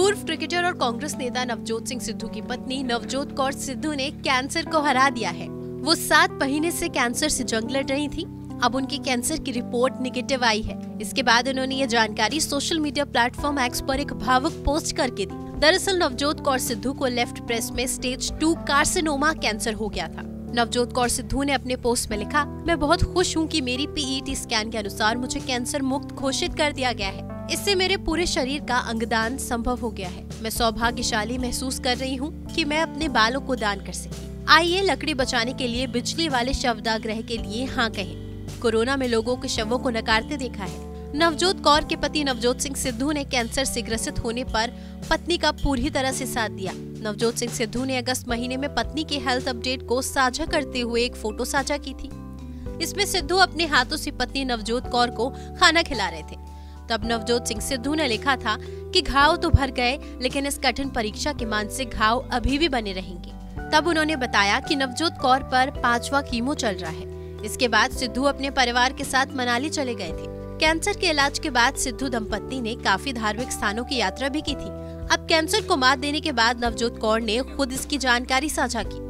पूर्व क्रिकेटर और कांग्रेस नेता नवजोत सिंह सिद्धू की पत्नी नवजोत कौर सिद्धू ने कैंसर को हरा दिया है। वो सात महीने से कैंसर से जंग लड़ रही थी। अब उनकी कैंसर की रिपोर्ट निगेटिव आई है। इसके बाद उन्होंने ये जानकारी सोशल मीडिया प्लेटफॉर्म एक्स पर एक भावुक पोस्ट करके दी। दरअसल नवजोत कौर सिद्धू को लेफ़्ट ब्रेस्ट में स्टेज टू कार्सिनोमा कैंसर हो गया था। नवजोत कौर सिद्धू ने अपने पोस्ट में लिखा, मैं बहुत खुश हूँ कि मेरी पीईटी स्कैन के अनुसार मुझे कैंसर मुक्त घोषित कर दिया गया है। इससे मेरे पूरे शरीर का अंगदान संभव हो गया है। मैं सौभाग्यशाली महसूस कर रही हूँ कि मैं अपने बालों को दान कर सकी। आइए लकड़ी बचाने के लिए बिजली वाले शवदा ग्रह के लिए हाँ कहें। कोरोना में लोगों के शवों को नकारते देखा है। नवजोत कौर के पति नवजोत सिंह सिद्धू ने कैंसर से ग्रसित होने पर पत्नी का पूरी तरह से साथ दिया। नवजोत सिंह सिद्धू ने अगस्त महीने में पत्नी के हेल्थ अपडेट को साझा करते हुए एक फ़ोटो साझा की थी। इसमें सिद्धू अपने हाथों से पत्नी नवजोत कौर को खाना खिला रहे थे। तब नवजोत सिंह सिद्धू ने लिखा था कि घाव तो भर गए, लेकिन इस कठिन परीक्षा के मानसिक घाव अभी भी बने रहेंगे। तब उन्होंने बताया कि नवजोत कौर पर पांचवा कीमो चल रहा है। इसके बाद सिद्धू अपने परिवार के साथ मनाली चले गए थे। कैंसर के इलाज के बाद सिद्धू दंपत्ति ने काफ़ी धार्मिक स्थानों की यात्रा भी की थी। अब कैंसर को मात देने के बाद नवजोत कौर ने खुद इसकी जानकारी साझा की।